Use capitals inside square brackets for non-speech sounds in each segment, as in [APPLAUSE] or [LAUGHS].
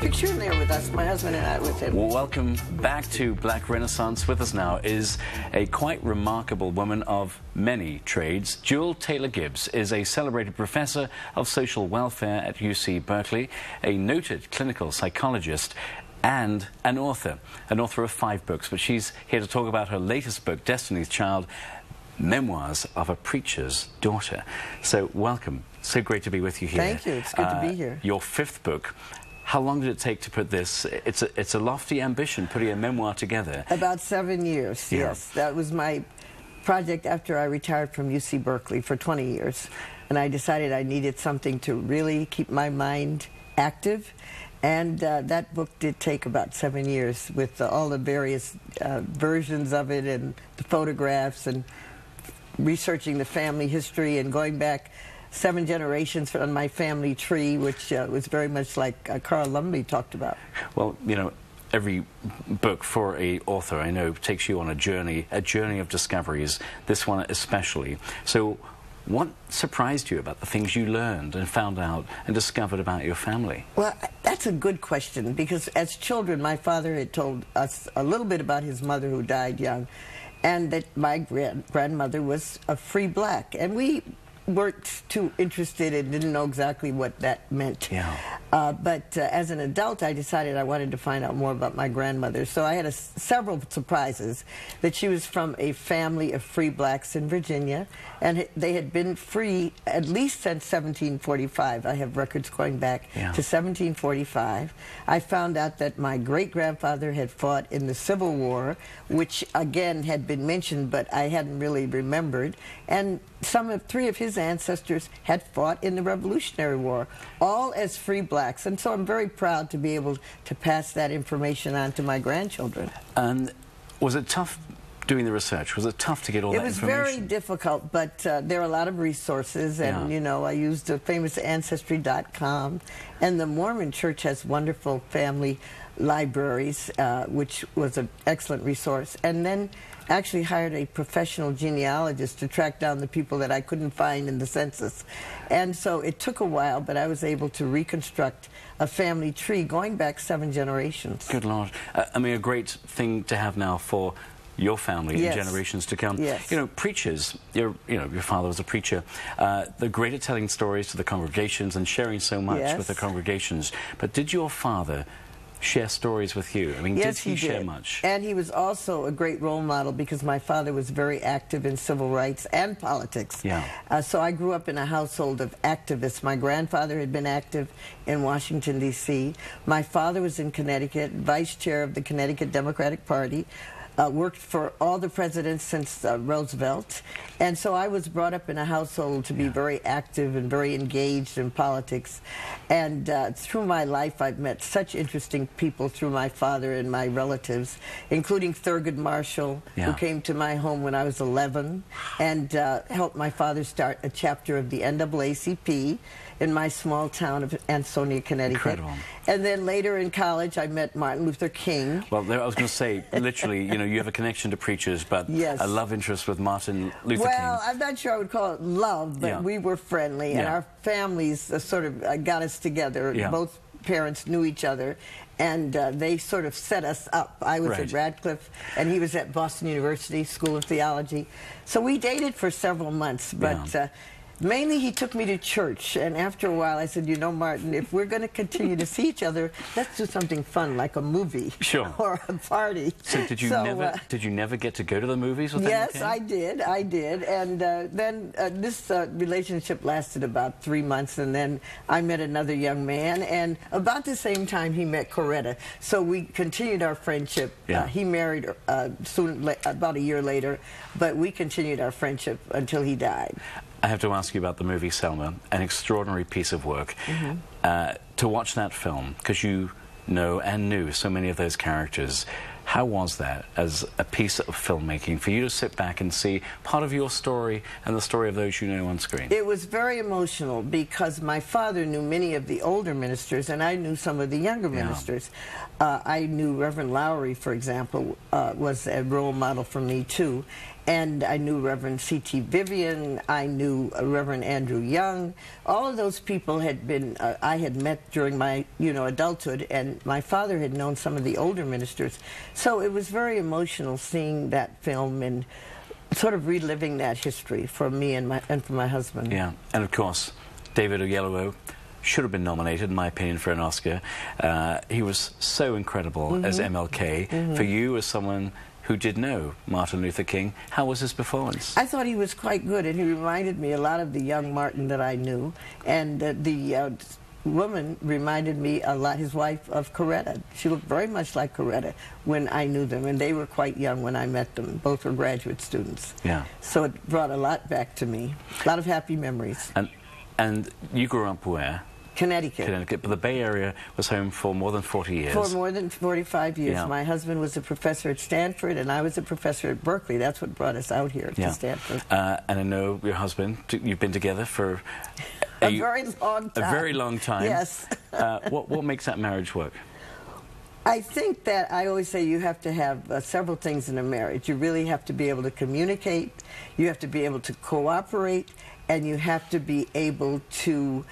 picture in there with us, my husband and I with him. Well, welcome back to Black Renaissance. With us now is a quite remarkable woman of many trades. Jewelle Taylor Gibbs is a celebrated professor of social welfare at UC Berkeley, a noted clinical psychologist, and an author, an author of five books. But she's here to talk about her latest book, Destiny's Child, Memoirs of a Preacher's Daughter. So, welcome. So great to be with you here. Thank you. It's good uh, to be here. Your fifth book. How long did it take to put this? It's a, it's a lofty ambition, putting a memoir together. About seven years, yeah. yes. That was my project after I retired from UC Berkeley for 20 years. And I decided I needed something to really keep my mind active. And uh, that book did take about seven years with uh, all the various uh, versions of it and the photographs and researching the family history and going back seven generations on my family tree, which uh, was very much like uh, Carl Lumbly talked about. Well, you know, every book for a author I know takes you on a journey, a journey of discoveries. This one especially. So, what surprised you about the things you learned and found out and discovered about your family? Well, that's a good question because as children, my father had told us a little bit about his mother who died young and that my grand grandmother was a free black. And we weren't too interested and didn't know exactly what that meant. Yeah. Uh, but uh, as an adult, I decided I wanted to find out more about my grandmother. So I had a, several surprises that she was from a family of free blacks in Virginia, and they had been free at least since 1745. I have records going back yeah. to 1745. I found out that my great grandfather had fought in the Civil War, which again had been mentioned, but I hadn't really remembered. And some of three of his ancestors had fought in the Revolutionary War, all as free blacks. And so I'm very proud to be able to pass that information on to my grandchildren. And was it tough doing the research? Was it tough to get all it that information? It was very difficult, but uh, there are a lot of resources, and yeah. you know, I used the famous Ancestry.com, and the Mormon Church has wonderful family libraries, uh, which was an excellent resource. And then actually hired a professional genealogist to track down the people that I couldn't find in the census. And so it took a while, but I was able to reconstruct a family tree going back seven generations. Good Lord. Uh, I mean, a great thing to have now for your family yes. generations to come. Yes. You know, preachers, your, you know, your father was a preacher. Uh, they're great at telling stories to the congregations and sharing so much yes. with the congregations. But did your father share stories with you? I mean, yes, did he, he share much? And he was also a great role model because my father was very active in civil rights and politics. Yeah. Uh, so I grew up in a household of activists. My grandfather had been active in Washington, D.C. My father was in Connecticut, vice chair of the Connecticut Democratic Party uh, worked for all the presidents since uh, Roosevelt. And so I was brought up in a household to be yeah. very active and very engaged in politics. And uh, through my life, I've met such interesting people through my father and my relatives, including Thurgood Marshall, yeah. who came to my home when I was 11 and uh, helped my father start a chapter of the NAACP in my small town of Ansonia, Connecticut. Incredible. And then later in college, I met Martin Luther King. Well, there, I was going to say, literally, you know, you have a connection to preachers, but yes. a love interest with Martin Luther well, King. Well, I'm not sure I would call it love, but yeah. we were friendly, and yeah. our families uh, sort of uh, got us together. Yeah. Both parents knew each other, and uh, they sort of set us up. I was right. at Radcliffe, and he was at Boston University School of Theology. So we dated for several months, but uh, Mainly, he took me to church, and after a while, I said, "You know, Martin, if we're going to continue to see each other, let's do something fun, like a movie, sure, [LAUGHS] or a party." So, did you so, never uh, did you never get to go to the movies with yes, Yes, I did, I did, and uh, then uh, this uh, relationship lasted about three months, and then I met another young man, and about the same time, he met Coretta. So we continued our friendship. Uh, yeah. he married uh, soon, about a year later, but we continued our friendship until he died. I have to ask you about the movie Selma, an extraordinary piece of work. Mm -hmm. uh, to watch that film, because you know and knew so many of those characters, how was that as a piece of filmmaking for you to sit back and see part of your story and the story of those you know on screen? It was very emotional because my father knew many of the older ministers and I knew some of the younger yeah. ministers. Uh, I knew Reverend Lowery, for example, uh, was a role model for me too. And I knew Reverend C.T. Vivian, I knew uh, Reverend Andrew Young. All of those people had been, uh, I had met during my, you know, adulthood, and my father had known some of the older ministers. So it was very emotional seeing that film and sort of reliving that history for me and, my, and for my husband. Yeah, and of course, David Oyelowo should have been nominated, in my opinion, for an Oscar. Uh, he was so incredible mm -hmm. as MLK. Mm -hmm. For you, as someone who did know Martin Luther King. How was his performance? I thought he was quite good, and he reminded me a lot of the young Martin that I knew. And uh, the uh, woman reminded me a lot, his wife, of Coretta. She looked very much like Coretta when I knew them, and they were quite young when I met them. Both were graduate students. Yeah. So it brought a lot back to me. A lot of happy memories. And, and you grew up where? Connecticut. Connecticut, but the Bay Area was home for more than 40 years. For more than 45 years. Yeah. My husband was a professor at Stanford, and I was a professor at Berkeley. That's what brought us out here yeah. to Stanford. Uh, and I know your husband, you've been together for [LAUGHS] a, a very long time. A very long time. Yes. [LAUGHS] uh, what, what makes that marriage work? I think that I always say you have to have uh, several things in a marriage. You really have to be able to communicate, you have to be able to cooperate, and you have to be able to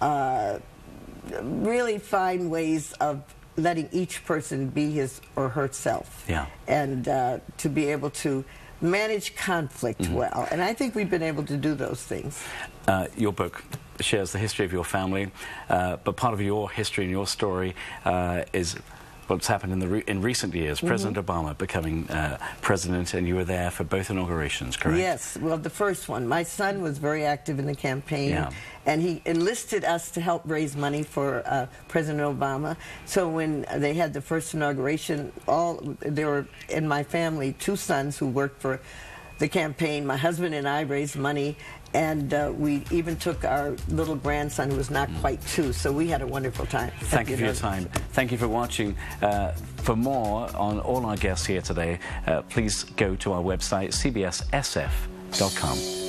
uh, really find ways of letting each person be his or herself. Yeah. And uh, to be able to manage conflict mm -hmm. well. And I think we've been able to do those things. Uh, your book shares the history of your family, uh, but part of your history and your story uh, is what's happened in the re in recent years. Mm -hmm. President Obama becoming uh, president, and you were there for both inaugurations, correct? Yes. Well, the first one. My son was very active in the campaign, yeah. and he enlisted us to help raise money for uh, President Obama. So when they had the first inauguration, all there were in my family two sons who worked for the campaign. My husband and I raised money, and uh, we even took our little grandson who was not quite two, so we had a wonderful time. Thank you for your time. Thank you for watching. Uh, for more on all our guests here today, uh, please go to our website, cbssf.com.